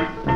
Christ.